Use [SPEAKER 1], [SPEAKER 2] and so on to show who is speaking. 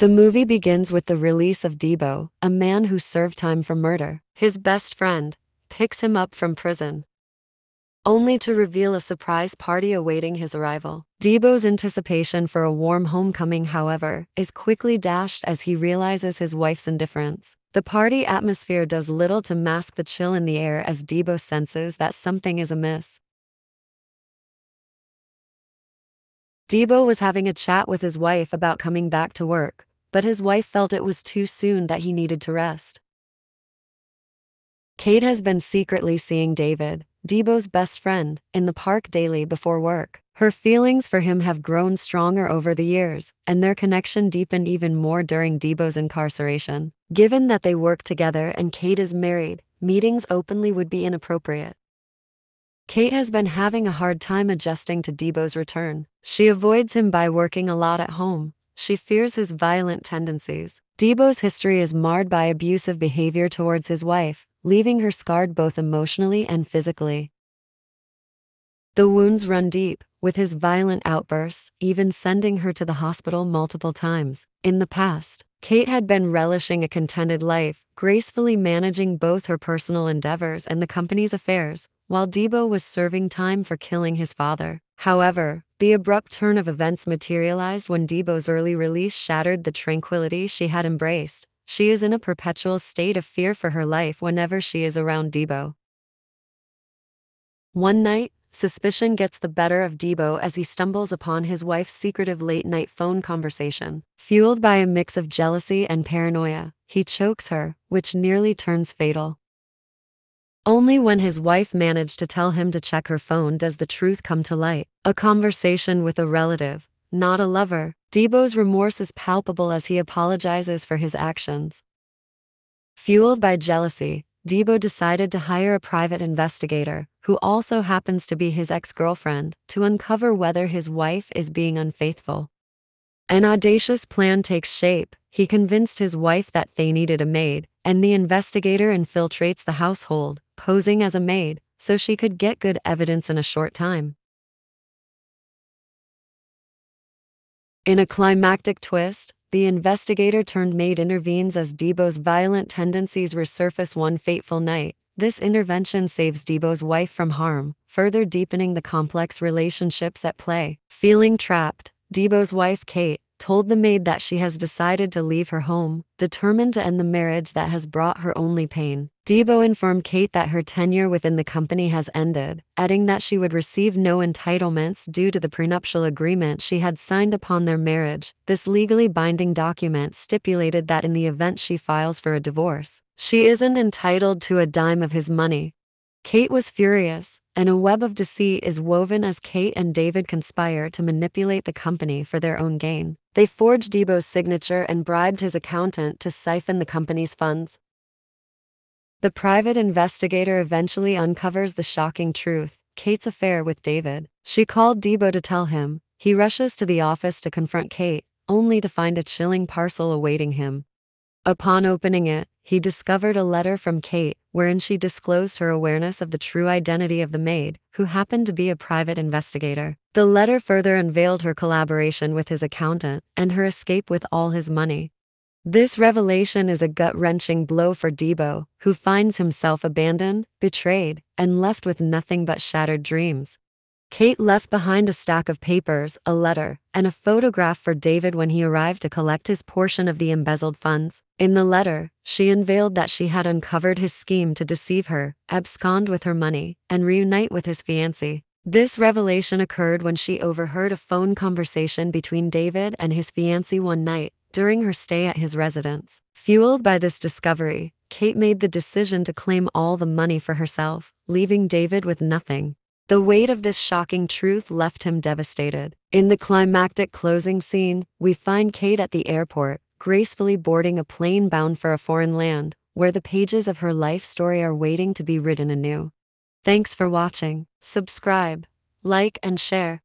[SPEAKER 1] The movie begins with the release of Debo, a man who served time for murder. His best friend picks him up from prison, only to reveal a surprise party awaiting his arrival. Debo's anticipation for a warm homecoming, however, is quickly dashed as he realizes his wife's indifference. The party atmosphere does little to mask the chill in the air as Debo senses that something is amiss. Debo was having a chat with his wife about coming back to work, but his wife felt it was too soon that he needed to rest. Kate has been secretly seeing David, Debo's best friend, in the park daily before work. Her feelings for him have grown stronger over the years, and their connection deepened even more during Debo's incarceration. Given that they work together and Kate is married, meetings openly would be inappropriate. Kate has been having a hard time adjusting to Debo's return. She avoids him by working a lot at home. She fears his violent tendencies. Debo's history is marred by abusive behavior towards his wife, leaving her scarred both emotionally and physically. The wounds run deep, with his violent outbursts, even sending her to the hospital multiple times. In the past, Kate had been relishing a contented life, gracefully managing both her personal endeavors and the company's affairs, while Debo was serving time for killing his father. However, the abrupt turn of events materialized when Debo's early release shattered the tranquility she had embraced. She is in a perpetual state of fear for her life whenever she is around Debo. One night, suspicion gets the better of Debo as he stumbles upon his wife's secretive late night phone conversation. Fueled by a mix of jealousy and paranoia, he chokes her, which nearly turns fatal. Only when his wife managed to tell him to check her phone does the truth come to light. A conversation with a relative, not a lover. Debo's remorse is palpable as he apologizes for his actions. Fueled by jealousy, Debo decided to hire a private investigator, who also happens to be his ex girlfriend, to uncover whether his wife is being unfaithful. An audacious plan takes shape. He convinced his wife that they needed a maid, and the investigator infiltrates the household, posing as a maid, so she could get good evidence in a short time. In a climactic twist, the investigator turned maid intervenes as Debo's violent tendencies resurface one fateful night. This intervention saves Debo's wife from harm, further deepening the complex relationships at play. Feeling trapped, Debo's wife Kate, told the maid that she has decided to leave her home, determined to end the marriage that has brought her only pain. Debo informed Kate that her tenure within the company has ended, adding that she would receive no entitlements due to the prenuptial agreement she had signed upon their marriage. This legally binding document stipulated that in the event she files for a divorce, she isn't entitled to a dime of his money. Kate was furious, and a web of deceit is woven as Kate and David conspire to manipulate the company for their own gain. They forged Debo's signature and bribed his accountant to siphon the company's funds. The private investigator eventually uncovers the shocking truth Kate's affair with David. She called Debo to tell him. He rushes to the office to confront Kate, only to find a chilling parcel awaiting him. Upon opening it, he discovered a letter from Kate, wherein she disclosed her awareness of the true identity of the maid, who happened to be a private investigator. The letter further unveiled her collaboration with his accountant and her escape with all his money. This revelation is a gut wrenching blow for Debo, who finds himself abandoned, betrayed, and left with nothing but shattered dreams. Kate left behind a stack of papers, a letter, and a photograph for David when he arrived to collect his portion of the embezzled funds. In the letter, she unveiled that she had uncovered his scheme to deceive her, abscond with her money, and reunite with his fiancée. This revelation occurred when she overheard a phone conversation between David and his fiancée one night during her stay at his residence. Fueled by this discovery, Kate made the decision to claim all the money for herself, leaving David with nothing. The weight of this shocking truth left him devastated. In the climactic closing scene, we find Kate at the airport, gracefully boarding a plane bound for a foreign land, where the pages of her life story are waiting to be written anew. Thanks for watching. Subscribe, like, and share.